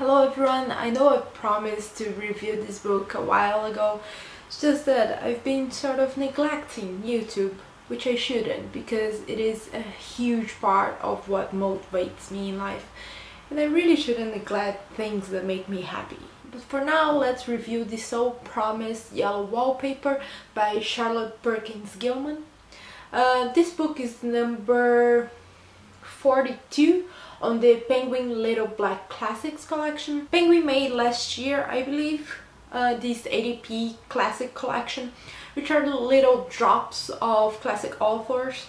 Hello everyone, I know I promised to review this book a while ago, it's just that I've been sort of neglecting YouTube, which I shouldn't because it is a huge part of what motivates me in life and I really shouldn't neglect things that make me happy. But for now, let's review the so promised Yellow Wallpaper by Charlotte Perkins Gilman. Uh, this book is number 42 on the Penguin Little Black Classics collection. Penguin made last year, I believe, uh, this 80p classic collection, which are the little drops of classic authors.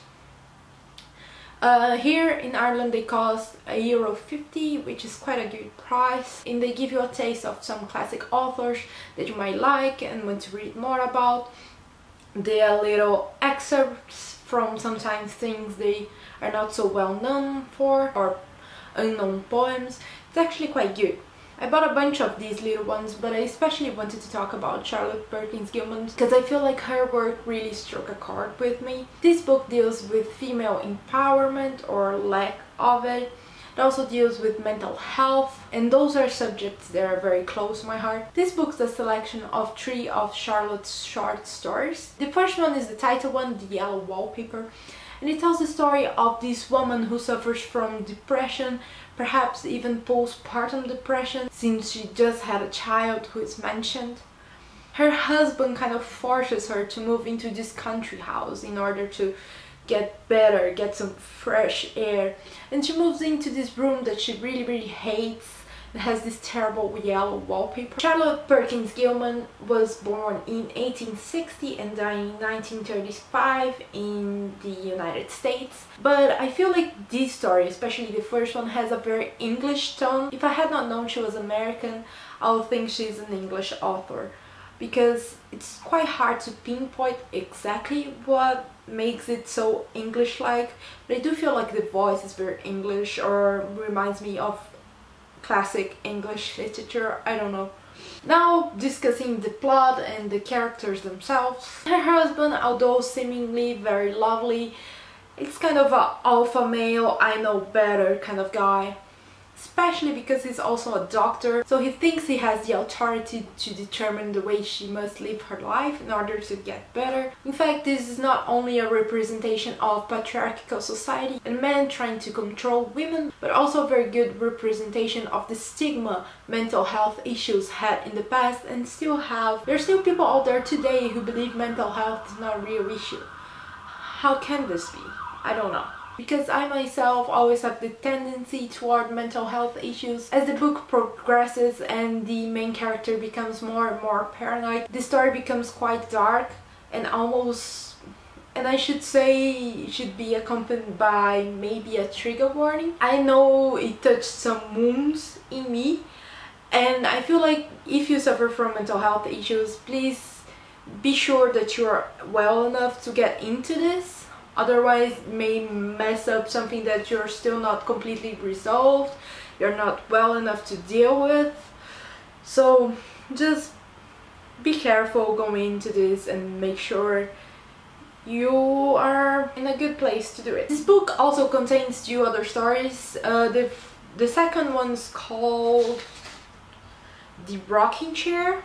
Uh, here in Ireland they cost a euro 50 which is quite a good price and they give you a taste of some classic authors that you might like and want to read more about. They are little excerpts from sometimes things they are not so well known for or unknown poems. It's actually quite good. I bought a bunch of these little ones, but I especially wanted to talk about Charlotte Perkins Gilman because I feel like her work really struck a chord with me. This book deals with female empowerment or lack of it. It also deals with mental health and those are subjects that are very close to my heart. This book is a selection of three of Charlotte's short stories. The first one is the title one, The Yellow Wallpaper and it tells the story of this woman who suffers from depression, perhaps even postpartum depression, since she just had a child who is mentioned. Her husband kind of forces her to move into this country house in order to get better, get some fresh air. And she moves into this room that she really, really hates it has this terrible yellow wallpaper. Charlotte Perkins Gilman was born in 1860 and died in 1935 in the United States. But I feel like this story, especially the first one, has a very English tone. If I had not known she was American, I would think she's an English author because it's quite hard to pinpoint exactly what makes it so English-like but I do feel like the voice is very English or reminds me of classic English literature, I don't know. Now discussing the plot and the characters themselves. Her husband, although seemingly very lovely, it's kind of a alpha male, I know better kind of guy especially because he's also a doctor so he thinks he has the authority to determine the way she must live her life in order to get better. In fact, this is not only a representation of patriarchal society and men trying to control women, but also a very good representation of the stigma mental health issues had in the past and still have. There are still people out there today who believe mental health is not a real issue. How can this be? I don't know because I myself always have the tendency toward mental health issues. As the book progresses and the main character becomes more and more paranoid, the story becomes quite dark and almost and I should say should be accompanied by maybe a trigger warning. I know it touched some wounds in me and I feel like if you suffer from mental health issues, please be sure that you're well enough to get into this otherwise may mess up something that you're still not completely resolved you're not well enough to deal with so just be careful going into this and make sure you are in a good place to do it. This book also contains two other stories. Uh, the, the second one's called The Rocking Chair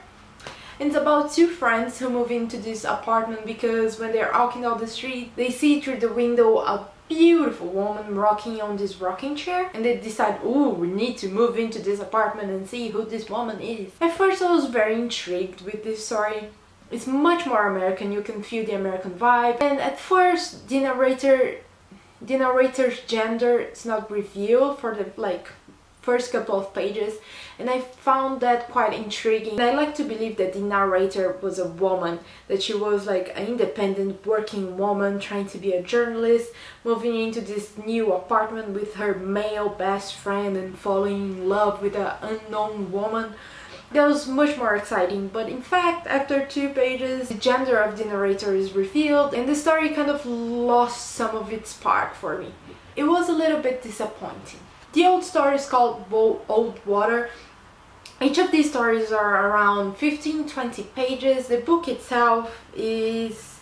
it's about two friends who move into this apartment because when they're walking down the street, they see through the window a beautiful woman rocking on this rocking chair and they decide, oh, we need to move into this apartment and see who this woman is. At first I was very intrigued with this story. It's much more American, you can feel the American vibe. And at first the narrator, the narrator's gender is not revealed for the like first couple of pages and I found that quite intriguing. And I like to believe that the narrator was a woman, that she was like an independent working woman trying to be a journalist, moving into this new apartment with her male best friend and falling in love with an unknown woman. That was much more exciting, but in fact, after two pages, the gender of the narrator is revealed and the story kind of lost some of its spark for me. It was a little bit disappointing. The old story is called Old Water. Each of these stories are around 15-20 pages. The book itself is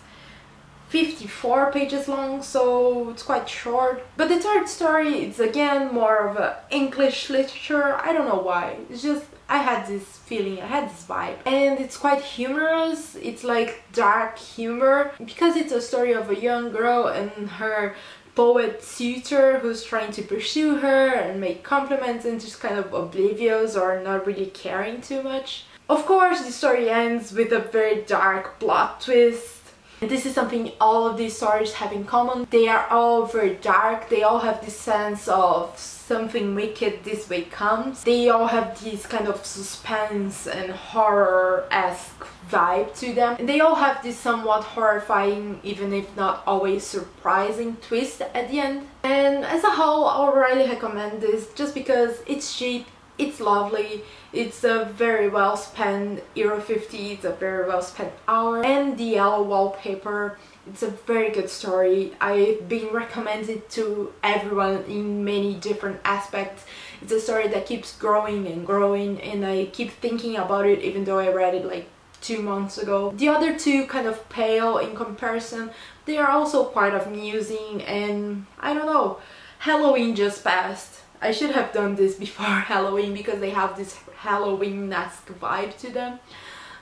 54 pages long so it's quite short but the third story it's again more of a English literature I don't know why it's just I had this feeling, I had this vibe. And it's quite humorous, it's like dark humor because it's a story of a young girl and her poet suitor who's trying to pursue her and make compliments and just kind of oblivious or not really caring too much. Of course, the story ends with a very dark plot twist this is something all of these stories have in common. They are all very dark, they all have this sense of something wicked this way comes. They all have this kind of suspense and horror-esque vibe to them. And they all have this somewhat horrifying, even if not always surprising twist at the end. And as a whole, I would really recommend this just because it's cheap, it's lovely, it's a very well spent Euro 50, it's a very well spent hour and the yellow wallpaper it's a very good story. I've been recommended to everyone in many different aspects. It's a story that keeps growing and growing and I keep thinking about it even though I read it like two months ago. The other two kind of pale in comparison. They are also quite amusing and I don't know, Halloween just passed I should have done this before Halloween because they have this Halloween-esque vibe to them.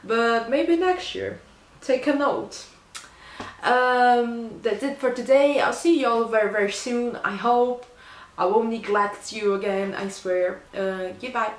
But maybe next year. Take a note. Um, that's it for today. I'll see you all very very soon, I hope. I won't neglect you again, I swear. Uh, goodbye.